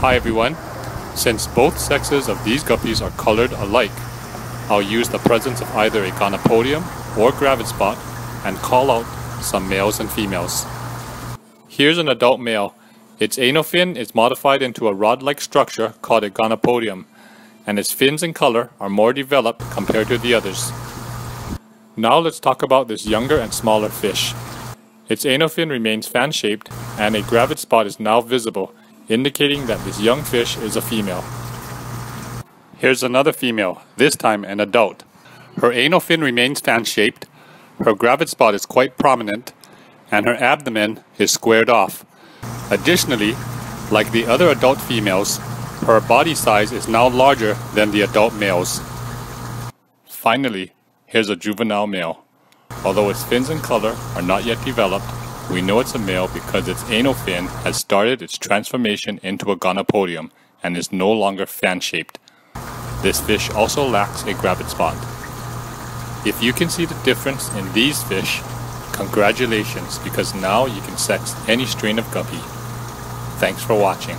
Hi everyone. Since both sexes of these guppies are colored alike, I'll use the presence of either a gonopodium or gravid spot and call out some males and females. Here's an adult male. Its anal fin is modified into a rod-like structure called a gonopodium, and its fins and color are more developed compared to the others. Now let's talk about this younger and smaller fish. Its anal fin remains fan-shaped, and a gravid spot is now visible, indicating that this young fish is a female. Here's another female, this time an adult. Her anal fin remains fan-shaped, her gravid spot is quite prominent, and her abdomen is squared off. Additionally, like the other adult females, her body size is now larger than the adult males. Finally, here's a juvenile male. Although its fins and color are not yet developed, we know it's a male because its anal fin has started its transformation into a gonopodium and is no longer fan-shaped. This fish also lacks a gravid spot. If you can see the difference in these fish, congratulations because now you can sex any strain of guppy. Thanks for watching.